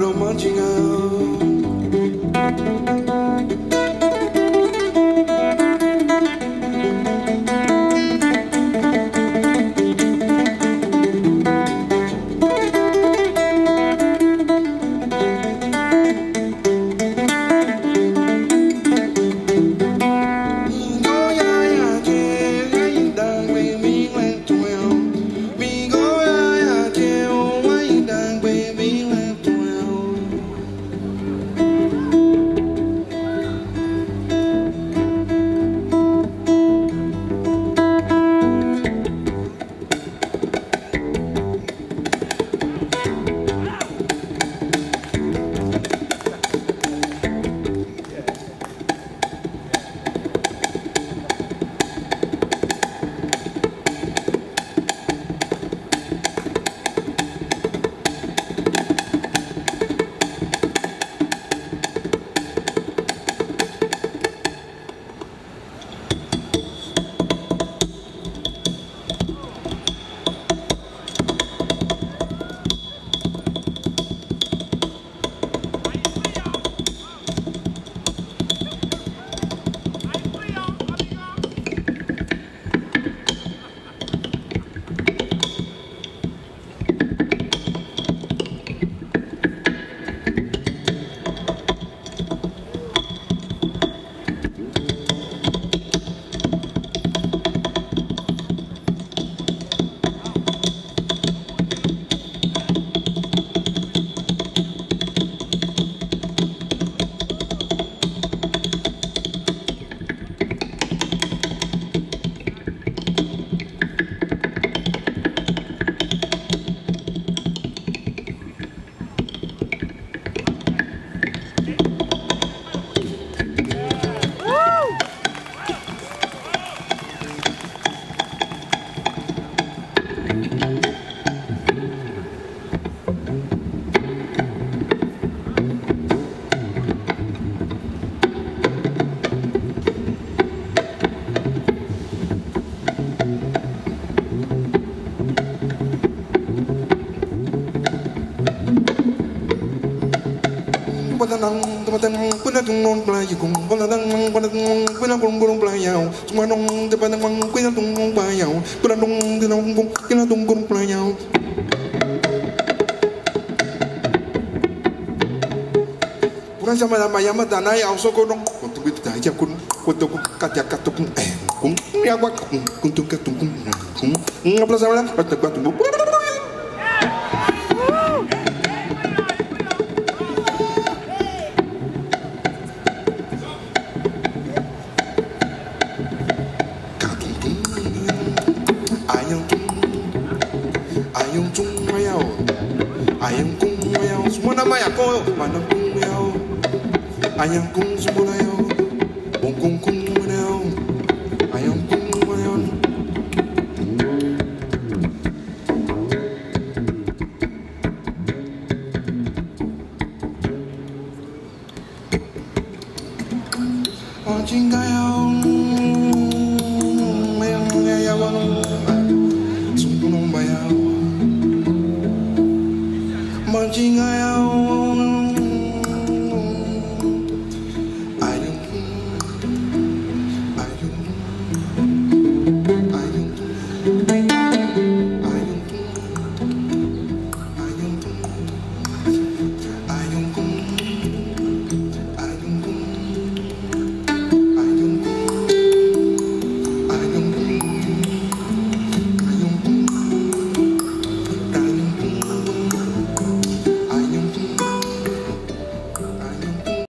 romantica balanang, balayaw. Bukan sama nama yang mana naik ausok kodong. Untuk itu dah kun, untuk katia katuk eh, kun, ya wak, untuk katuk kun, kun, ngapa sama lah, pada batu maya koyo manam kung yo ayang kung zumbola yo bong kung kung